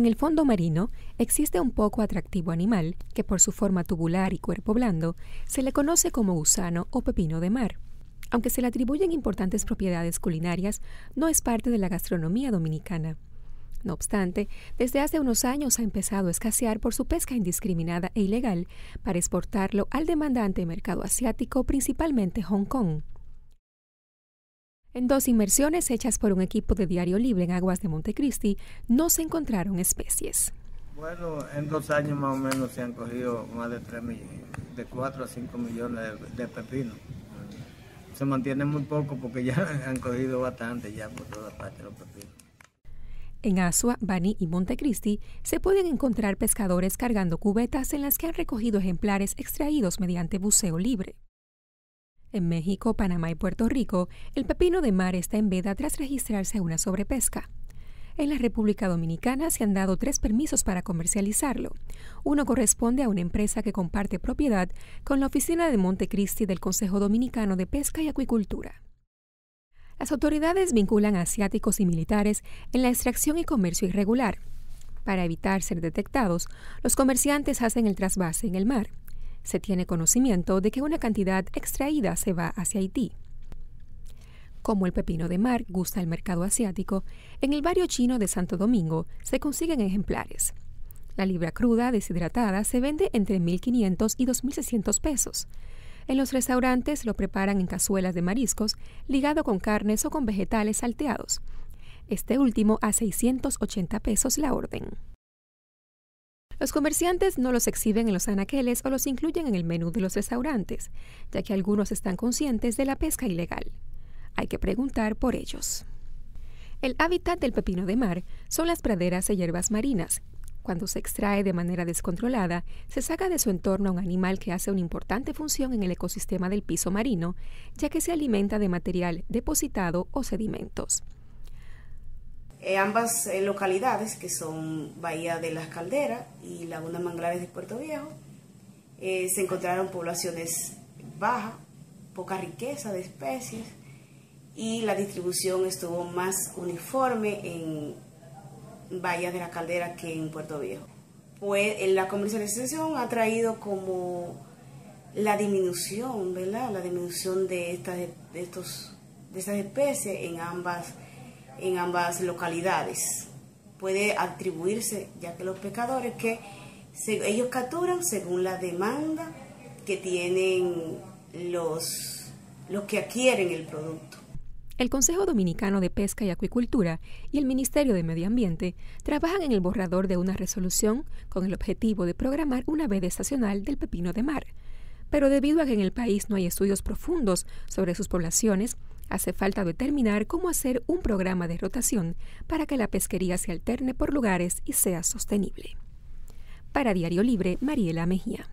En el fondo marino existe un poco atractivo animal que por su forma tubular y cuerpo blando se le conoce como gusano o pepino de mar. Aunque se le atribuyen importantes propiedades culinarias, no es parte de la gastronomía dominicana. No obstante, desde hace unos años ha empezado a escasear por su pesca indiscriminada e ilegal para exportarlo al demandante mercado asiático, principalmente Hong Kong. En dos inmersiones hechas por un equipo de Diario Libre en aguas de Montecristi, no se encontraron especies. Bueno, en dos años más o menos se han cogido más de 3 millones, de 4 a 5 millones de, de pepinos. Se mantiene muy poco porque ya han cogido bastante ya por toda parte los pepinos. En Asua, Bani y Montecristi se pueden encontrar pescadores cargando cubetas en las que han recogido ejemplares extraídos mediante buceo libre. En México, Panamá y Puerto Rico, el pepino de mar está en veda tras registrarse una sobrepesca. En la República Dominicana se han dado tres permisos para comercializarlo. Uno corresponde a una empresa que comparte propiedad con la oficina de Montecristi del Consejo Dominicano de Pesca y Acuicultura. Las autoridades vinculan a asiáticos y militares en la extracción y comercio irregular. Para evitar ser detectados, los comerciantes hacen el trasvase en el mar. Se tiene conocimiento de que una cantidad extraída se va hacia Haití. Como el pepino de mar gusta el mercado asiático, en el barrio chino de Santo Domingo se consiguen ejemplares. La libra cruda deshidratada se vende entre 1.500 y 2.600 pesos. En los restaurantes lo preparan en cazuelas de mariscos, ligado con carnes o con vegetales salteados. Este último a 680 pesos la orden. Los comerciantes no los exhiben en los anaqueles o los incluyen en el menú de los restaurantes, ya que algunos están conscientes de la pesca ilegal. Hay que preguntar por ellos. El hábitat del pepino de mar son las praderas de hierbas marinas, cuando se extrae de manera descontrolada, se saca de su entorno a un animal que hace una importante función en el ecosistema del piso marino, ya que se alimenta de material depositado o sedimentos. Eh, ambas eh, localidades, que son Bahía de las Calderas y Laguna Manglares de Puerto Viejo, eh, se encontraron poblaciones bajas, poca riqueza de especies y la distribución estuvo más uniforme en Bahía de la Caldera que en Puerto Viejo. Pues la comercialización ha traído como la disminución, ¿verdad? La disminución de estas, de estos, de estas especies en ambas, en ambas localidades. Puede atribuirse, ya que los pescadores que ellos capturan según la demanda que tienen los, los que adquieren el producto. El Consejo Dominicano de Pesca y Acuicultura y el Ministerio de Medio Ambiente trabajan en el borrador de una resolución con el objetivo de programar una veda estacional del pepino de mar. Pero debido a que en el país no hay estudios profundos sobre sus poblaciones, hace falta determinar cómo hacer un programa de rotación para que la pesquería se alterne por lugares y sea sostenible. Para Diario Libre, Mariela Mejía.